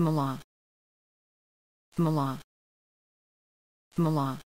Mala. Mala. Mala.